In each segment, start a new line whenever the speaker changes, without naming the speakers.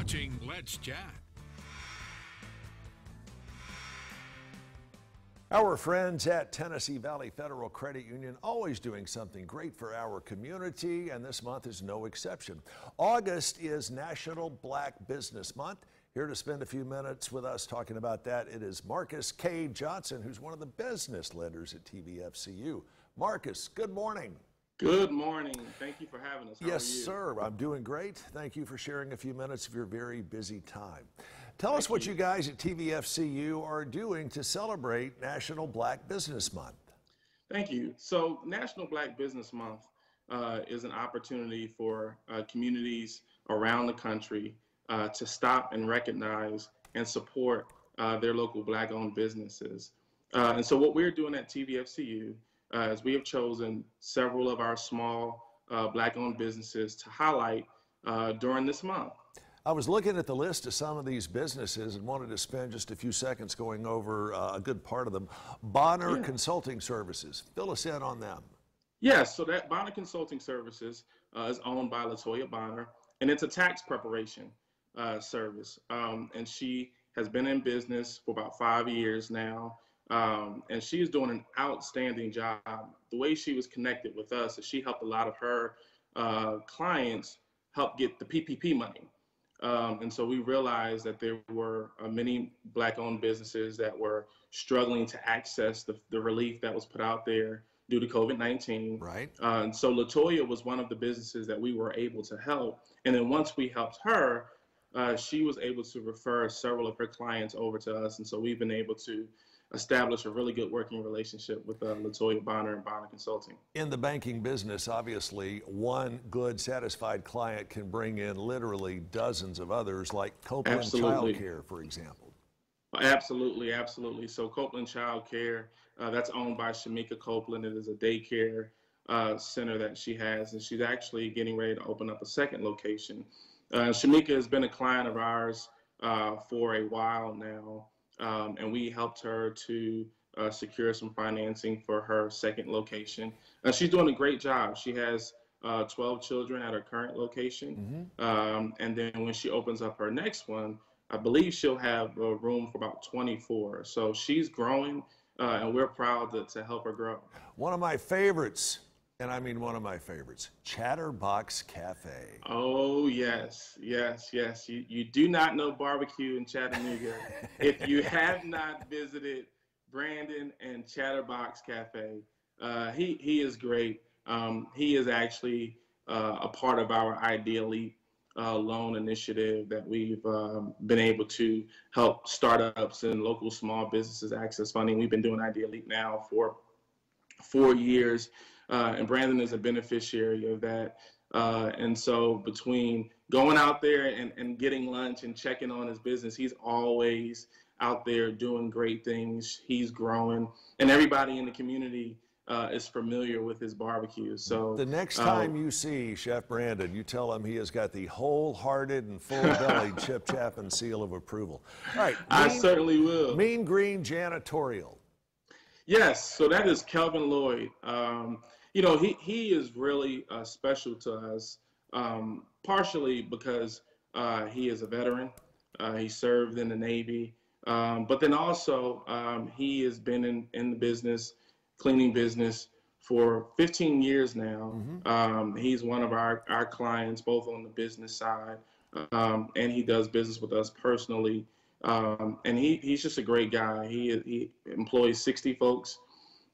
watching Let's Chatt.
Our friends at Tennessee Valley Federal Credit Union always doing something great for our community, and this month is no exception. August is National Black Business Month. Here to spend a few minutes with us talking about that, it is Marcus K. Johnson, who's one of the business lenders at TVFCU. Marcus, good morning.
Good morning. Thank you for having us. How
yes, sir. I'm doing great. Thank you for sharing a few minutes of your very busy time. Tell Thank us what you. you guys at TVFCU are doing to celebrate National Black Business Month.
Thank you. So, National Black Business Month uh, is an opportunity for uh, communities around the country uh, to stop and recognize and support uh, their local black owned businesses. Uh, and so, what we're doing at TVFCU uh, is we have chosen several of our small uh, black owned businesses to highlight uh, during this month.
I was looking at the list of some of these businesses and wanted to spend just a few seconds going over uh, a good part of them. Bonner yeah. Consulting Services. Fill us in on them.
Yes, so that Bonner Consulting Services uh, is owned by Latoya Bonner, and it's a tax preparation uh, service. Um, and she has been in business for about five years now. Um, and she's doing an outstanding job. The way she was connected with us is she helped a lot of her uh, clients help get the PPP money. Um, and so we realized that there were uh, many black-owned businesses that were struggling to access the, the relief that was put out there due to COVID-19.
Right.
Uh, and so Latoya was one of the businesses that we were able to help. And then once we helped her, uh, she was able to refer several of her clients over to us. And so we've been able to establish a really good working relationship with uh, Latoya Bonner and Bonner Consulting.
In the banking business, obviously, one good, satisfied client can bring in literally dozens of others, like Copeland Child Care, for example.
Absolutely, absolutely. So Copeland Child Care, uh, that's owned by Shamika Copeland. It is a daycare uh, center that she has, and she's actually getting ready to open up a second location. Uh, Shamika has been a client of ours uh, for a while now um, and we helped her to uh, secure some financing for her second location. Uh, she's doing a great job. She has uh, 12 children at her current location, mm-hmm. um, and then when she opens up her next one, I believe she'll have a room for about 24. So she's growing, uh, and we're proud to, to help her grow.
One of my favorites and I mean one of my favorites, Chatterbox Cafe.
Oh yes, yes, yes. You you do not know barbecue in Chattanooga if you have not visited Brandon and Chatterbox Cafe. Uh, he he is great. Um, he is actually uh, a part of our Idea Leap uh, loan initiative that we've um, been able to help startups and local small businesses access funding. We've been doing Idea Leap now for four years. Uh, and Brandon is a beneficiary of that. Uh, and so between going out there and, and getting lunch and checking on his business, he's always out there doing great things. He's growing, and everybody in the community uh, is familiar with his barbecue. So
the next uh, time you see Chef Brandon, you tell him he has got the wholehearted and full-bellied Chip Chapman seal of approval. All right, mean,
I certainly will.
Mean Green Janitorial.
Yes, so that is Kelvin Lloyd. Um, you know, he, he is really uh, special to us, um, partially because uh, he is a veteran. Uh, he served in the Navy. Um, but then also, um, he has been in, in the business, cleaning business, for 15 years now. Mm-hmm. Um, he's one of our, our clients, both on the business side, um, and he does business with us personally. Um, and he, he's just a great guy. He, he employs 60 folks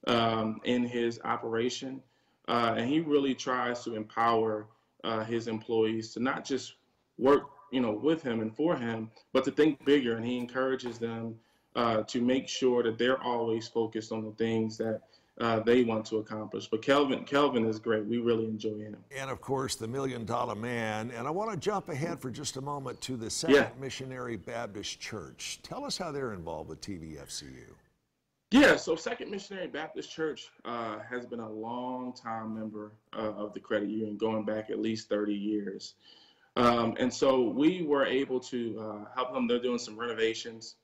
um, in his operation. Uh, and he really tries to empower uh, his employees to not just work, you know, with him and for him, but to think bigger. And he encourages them uh, to make sure that they're always focused on the things that uh, they want to accomplish. But Kelvin, Kelvin is great. We really enjoy him.
And of course, the Million Dollar Man. And I want to jump ahead for just a moment to the Second yeah. Missionary Baptist Church. Tell us how they're involved with TVFCU.
Yeah, so Second Missionary Baptist Church uh, has been a long time member uh, of the credit union, going back at least 30 years. Um, and so we were able to uh, help them. They're doing some renovations,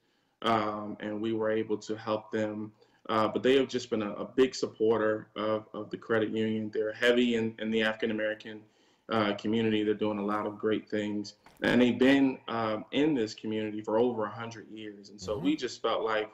um, and we were able to help them. Uh, but they have just been a, a, big supporter of, of the credit union. They're heavy in, in the African American uh, community. They're doing a lot of great things, and they've been um, in this community for over hundred years. And so mm-hmm. we just felt like,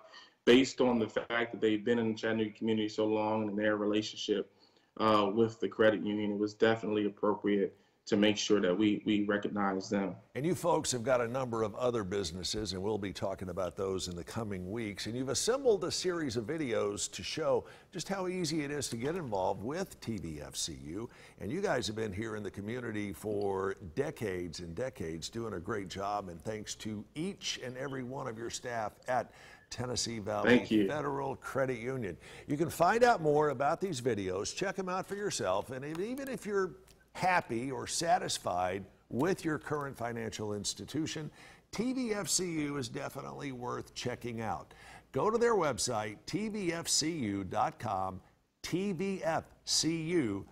based on the fact that they've been in the Chattanooga community so long and their relationship uh, with the credit union, it was definitely appropriate to make sure that we, we recognize them.
And you folks have got a number of other businesses, and we'll be talking about those in the coming weeks. And you've assembled a series of videos to show just how easy it is to get involved with TVFCU. And you guys have been here in the community for decades and decades, doing a great job. And thanks to each and every one of your staff at Tennessee Valley Federal Credit Union. You can find out more about these videos, check them out for yourself, and even if you're happy or satisfied with your current financial institution, TVFCU is definitely worth checking out. Go to their website, tvfcu.com, tvfcu.com.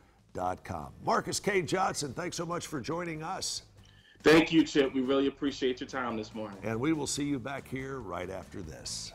Marcus K. Johnson, thanks so much for joining us.
Thank you, Chip. We really appreciate your time this morning.
And we will see you back here right after this.